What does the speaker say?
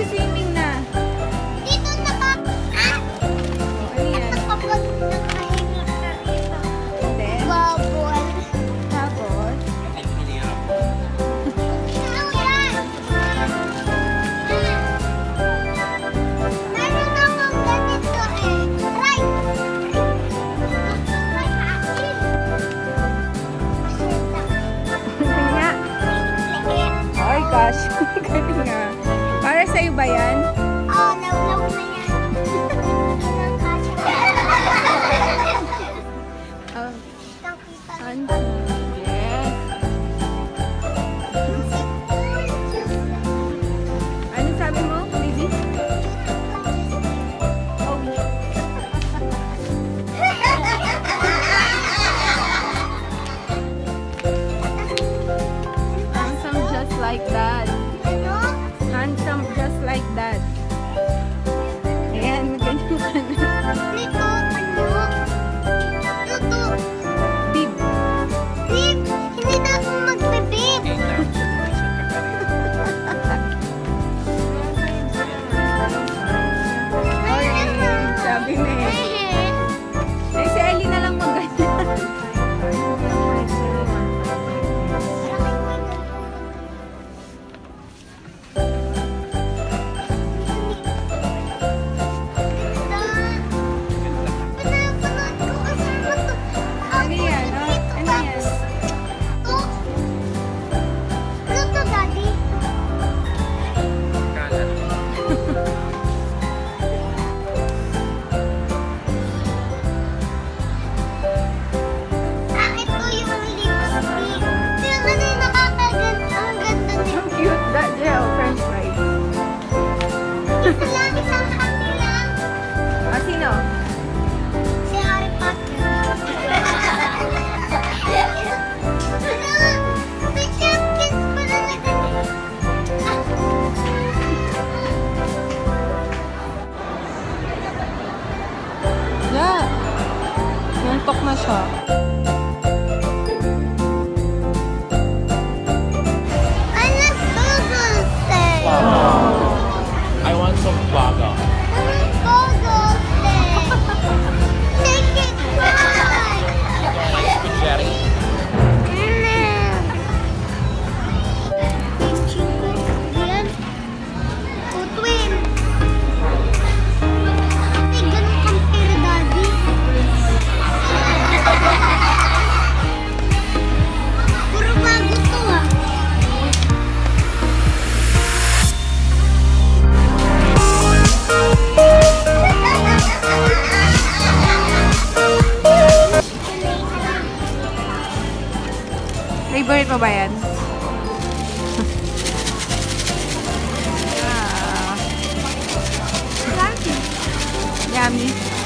to see me. bạn dạ. Làm gì?